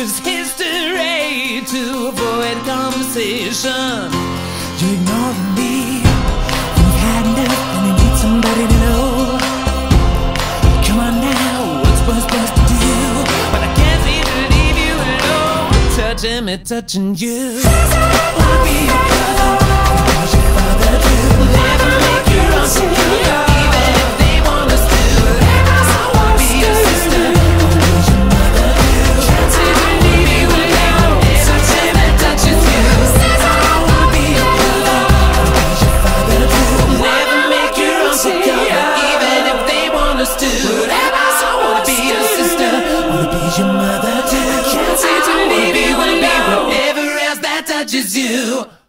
is history to avoid conversation. You ignore me when you've had enough and you need somebody to know. Come on now, what's best, worse to do? But I can't seem to leave you alone. Touching me, touching you. Wanna be your understood. And I so wanna be your sister, wanna be your mother too. I can't say to me, wanna be whatever else that touches you.